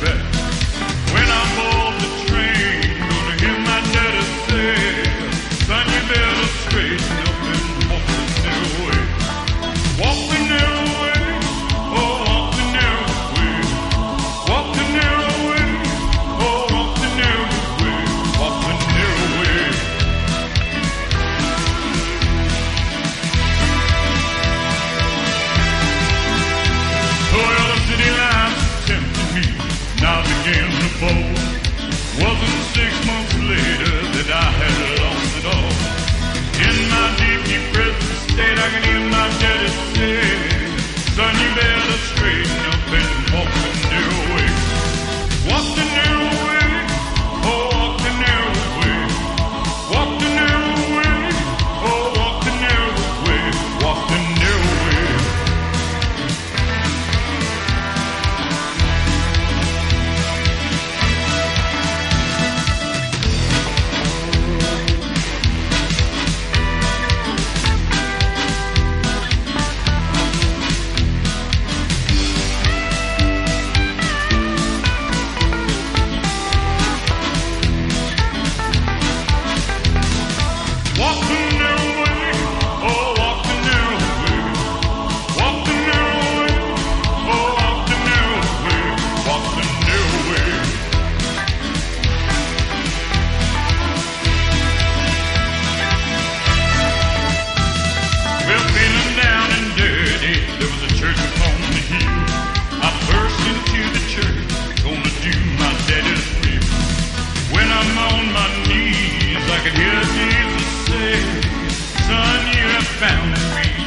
best. on my knees, I could hear Jesus say, Son, you have found me.